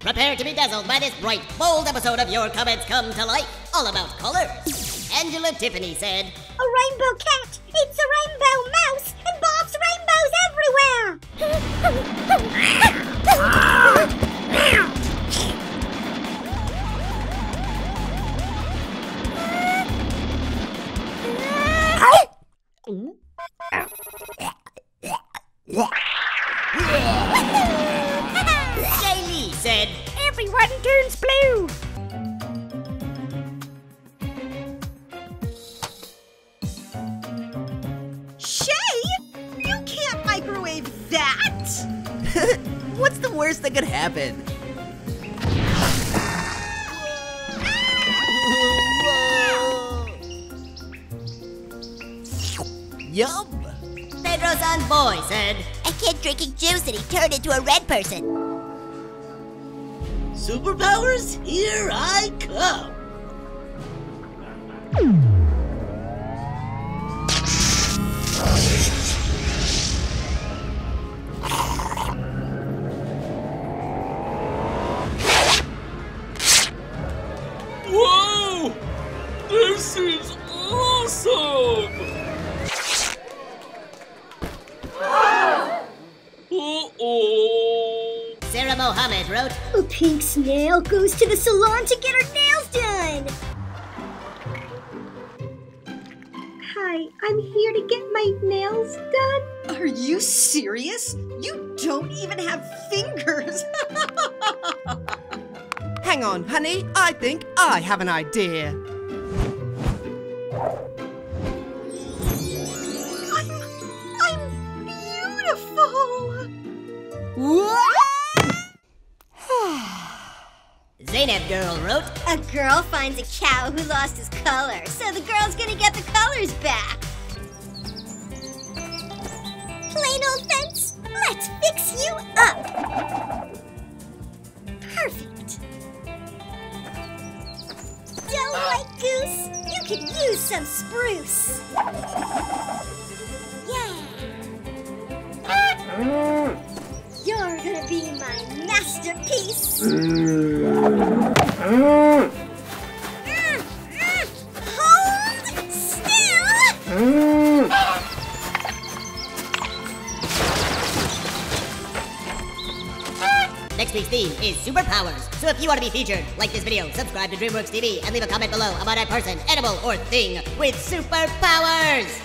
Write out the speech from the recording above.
Prepare to be dazzled by this bright, bold episode of Your Comments Come to Life, all about color. Angela Tiffany said, A rainbow cat! It's a rainbow mouse! And Bob's rainbows everywhere! said, Everyone turns blue! Shay, you can't microwave that. What's the worst that could happen? Yum! Pedro San Boy said, A kid drinking juice and he turned into a red person. Superpowers, here I come. Whoa! This is awesome! Sarah Mohammed wrote, A pink snail goes to the salon to get her nails done. Hi, I'm here to get my nails done. Are you serious? You don't even have fingers. Hang on, honey. I think I have an idea. I'm, I'm beautiful. Zainab Girl wrote, A girl finds a cow who lost his color, so the girl's gonna get the colors back. Plain old fence, let's fix you up. Perfect. Don't like goose? You could use some spruce. Masterpiece. Mm, mm. Hold still. Next week's theme is superpowers. So if you want to be featured, like this video, subscribe to DreamWorks TV, and leave a comment below about a person, animal, or thing with superpowers.